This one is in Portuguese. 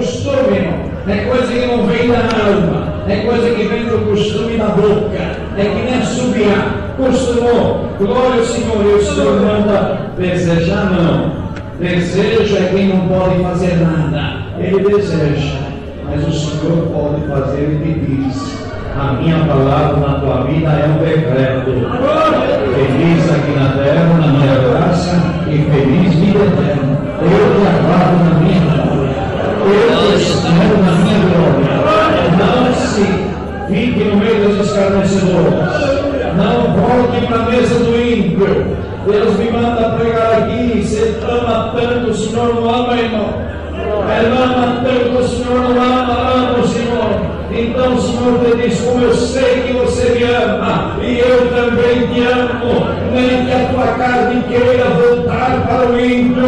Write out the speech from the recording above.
costume, irmão. É coisa que não vem da alma, é coisa que vem do costume da boca. É que nem assobiar. Costumou. Glória ao Senhor. E o Senhor manda desejar, não. Desejo é quem não pode fazer nada. Ele deseja, mas o Senhor pode fazer, ele diz. A minha palavra na tua vida é um decreto. Feliz aqui na terra, na minha graça, e feliz vida eterna. Eu te aguardo na minha glória. Eu te espero na minha glória. Não se fique no meio das escarnecedores. Não volte para a mesa do ímpio. Deus me manda pregar aqui. Você ama tanto, o Senhor não ama, irmão. Ela ama tanto, o Senhor não ama, ama o Senhor. Então o Senhor te diz: Como eu sei que você me ama, e eu também te amo, nem que a tua carne queira voltar para o ímpio,